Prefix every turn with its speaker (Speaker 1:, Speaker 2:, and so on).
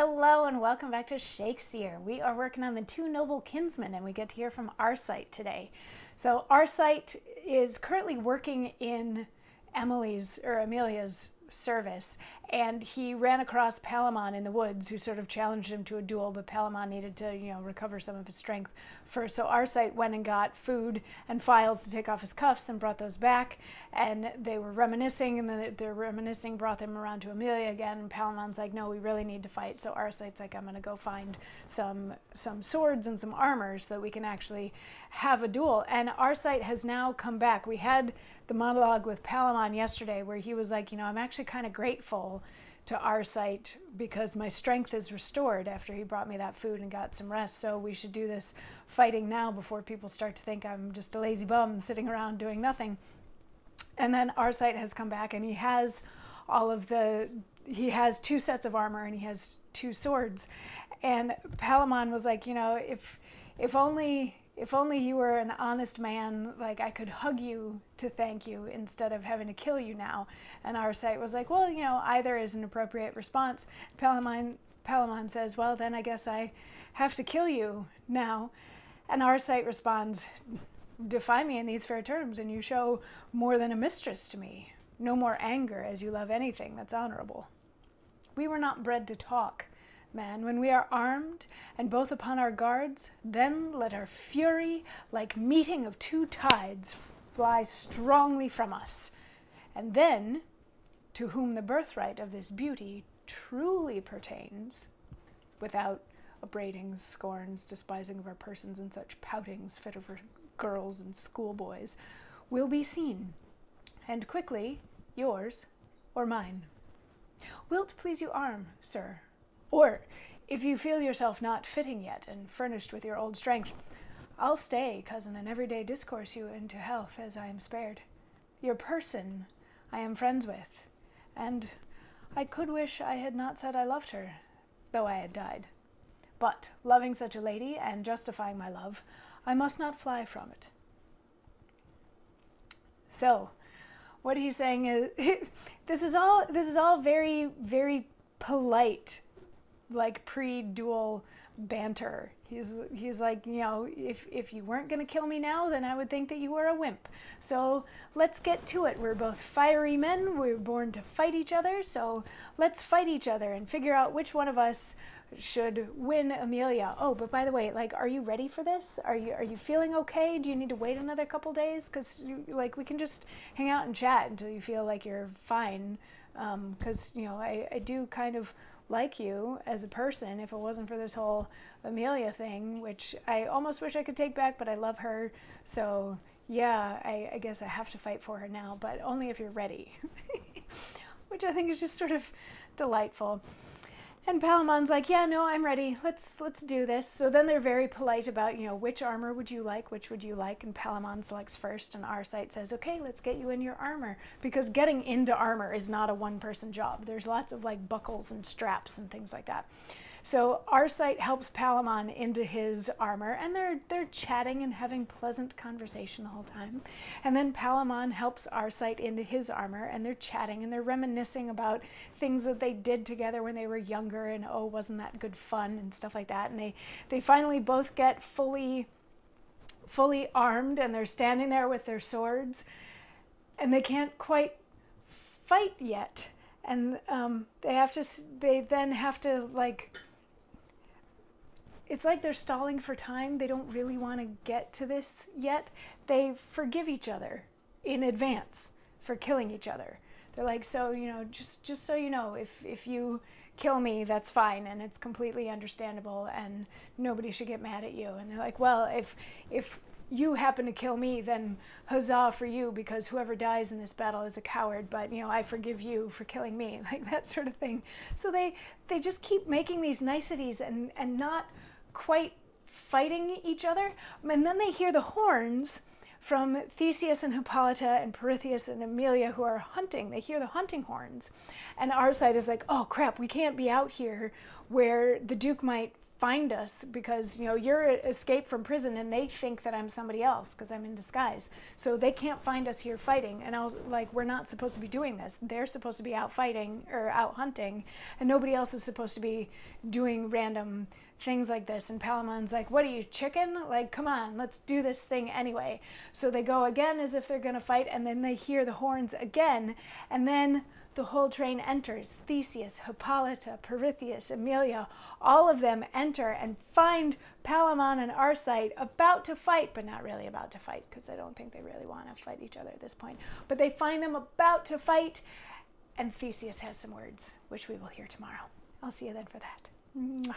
Speaker 1: Hello and welcome back to Shakesyear. We are working on the two noble kinsmen and we get to hear from Arcite today. So Arcite is currently working in Emily's or Amelia's service and he ran across Palamon in the woods, who sort of challenged him to a duel, but Palamon needed to, you know, recover some of his strength first. So Arcite went and got food and files to take off his cuffs and brought those back, and they were reminiscing, and the, the reminiscing brought them around to Amelia again. And Palamon's like, "No, we really need to fight." So Arcite's like, "I'm going to go find some some swords and some armor so that we can actually have a duel." And Arcite has now come back. We had the monologue with Palamon yesterday where he was like, "You know, I'm actually kind of grateful." to Arcite because my strength is restored after he brought me that food and got some rest. So we should do this fighting now before people start to think I'm just a lazy bum sitting around doing nothing. And then Arcite has come back and he has all of the he has two sets of armor and he has two swords. And Palamon was like, you know, if if only if only you were an honest man, like I could hug you to thank you instead of having to kill you now. And Arcite was like, well, you know, either is an appropriate response. Palamon, Palamon says, well, then I guess I have to kill you now. And Arcite responds, defy me in these fair terms, and you show more than a mistress to me. No more anger, as you love anything that's honorable. We were not bred to talk man, when we are armed and both upon our guards, then let our fury, like meeting of two tides, fly strongly from us. And then, to whom the birthright of this beauty truly pertains, without upbraidings, scorns, despising of our persons, and such poutings fit over girls and schoolboys, will be seen, and quickly yours or mine. Wilt please you arm, sir, or, if you feel yourself not fitting yet and furnished with your old strength, I'll stay, cousin, and every day discourse you into health as I am spared. Your person I am friends with, and I could wish I had not said I loved her, though I had died. But, loving such a lady and justifying my love, I must not fly from it. So, what he's saying is, this is all this is all very very polite like pre-duel banter. He's he's like, you know, if if you weren't going to kill me now, then I would think that you were a wimp. So, let's get to it. We're both fiery men. We're born to fight each other. So, let's fight each other and figure out which one of us should win Amelia. Oh, but by the way, like are you ready for this? Are you are you feeling okay? Do you need to wait another couple days cuz like we can just hang out and chat until you feel like you're fine because um, you know I, I do kind of like you as a person if it wasn't for this whole Amelia thing, which I almost wish I could take back, but I love her. So yeah, I, I guess I have to fight for her now, but only if you're ready, which I think is just sort of delightful. And Palamon's like, yeah, no, I'm ready. Let's let's do this. So then they're very polite about, you know, which armor would you like? Which would you like? And Palamon selects first, and Arcite says, okay, let's get you in your armor because getting into armor is not a one-person job. There's lots of like buckles and straps and things like that. So Arcite helps Palamon into his armor, and they're they're chatting and having pleasant conversation the whole time. And then Palamon helps Arcite into his armor, and they're chatting and they're reminiscing about things that they did together when they were younger, and oh, wasn't that good fun and stuff like that. And they they finally both get fully fully armed, and they're standing there with their swords, and they can't quite fight yet and um, they have to they then have to like it's like they're stalling for time. They don't really want to get to this yet. They forgive each other in advance for killing each other. They're like, so you know, just just so you know, if if you kill me, that's fine, and it's completely understandable, and nobody should get mad at you. And they're like, well, if if you happen to kill me, then huzzah for you, because whoever dies in this battle is a coward. But you know, I forgive you for killing me, like that sort of thing. So they they just keep making these niceties and and not quite fighting each other. And then they hear the horns from Theseus and Hippolyta and Pirithous and Amelia who are hunting. They hear the hunting horns. And Arcite is like, oh crap, we can't be out here where the Duke might find us because you know you're escaped from prison and they think that I'm somebody else because I'm in disguise. So they can't find us here fighting. And I was like, we're not supposed to be doing this. They're supposed to be out fighting or out hunting, and nobody else is supposed to be doing random things like this. And Palamon's like, what are you, chicken? Like, come on, let's do this thing anyway. So they go again as if they're to fight, and then they hear the horns again, and then the whole train enters. Theseus, Hippolyta, Pirithous, Emilia, all of them enter and find Palamon and Arcite about to fight, but not really about to fight because I don't think they really want to fight each other at this point. But they find them about to fight, and Theseus has some words, which we will hear tomorrow. I'll see you then for that. Mwah.